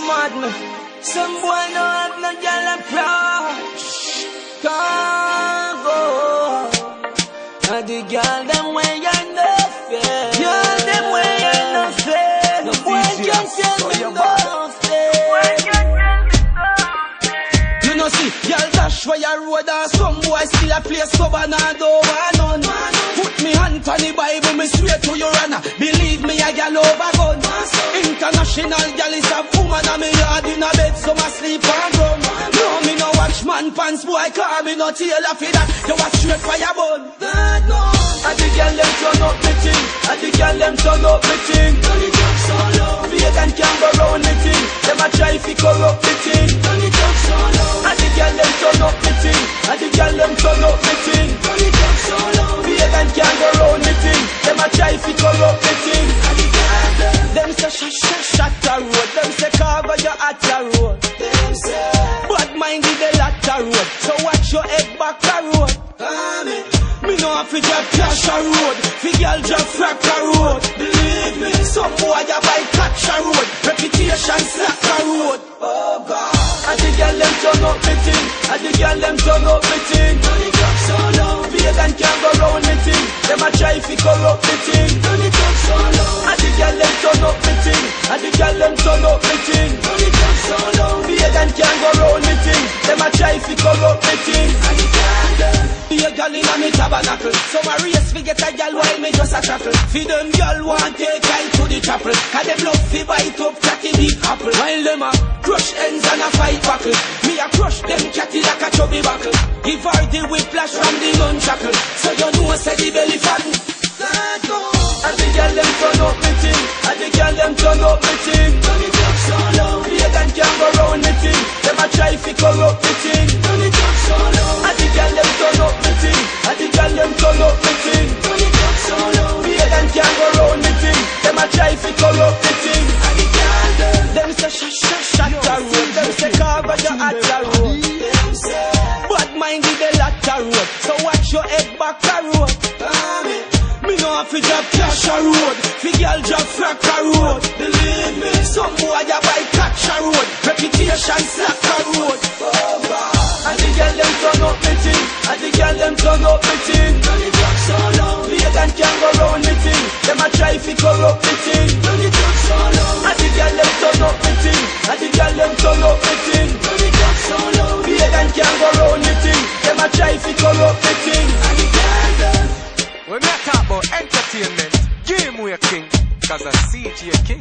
Girl, I'm out for mad me. Some boy no have no girl approach. Can't go. And the girl them way you no fair. Girl them way you no fair. No boy can tell me no fair. You know see, girl dash for your road and some boy still a play stubborn and don't want none. Put me hand on the Bible, me swear to your honor. Believe me, I girl over gun. International girl is a woman and me yard in a bed, so my sleep on ground. No, me no watch man pants, boy, car me no tailor for that. You watch straight fire bun. God no. And the girl them turn up me thing. And the girl them turn up me thing. Mind is the latter road. So watch your head back the road. Me know if you drop cash a road, fi girl drop frack a road. Believe me, some boy a buy catch a road, reputation slack a road. Oh God, and the girl them turn up me thing, and the girl them turn up me thing. It up so low, vegan can't go round me thing. Them a try fi corrupt me thing. It up so low, and the girl them turn up me thing, and the girl them turn up me thing. Them a try fi corrupt me thing. Be a girl in a me tabernacle. So my race fi get a girl while me just a chuckle Fi them girl want take I to the chapel. Cause them love fi bite up catty big apple. While them a crush ends and a fight buckle. Me a crush them catty like a chubby buckle. Give her the whiplash from the nunchackle So you know say the belly fat. Let go. And the girl them turn up me thing you road Bad mind is the latter road So watch your head back the road me know if you drop cash a road, fi girl drop frack a road. Believe me, some boy a buy catch a road, reputation slack a road. And the girl them turn up me thing, and the girl them turn up me thing. When me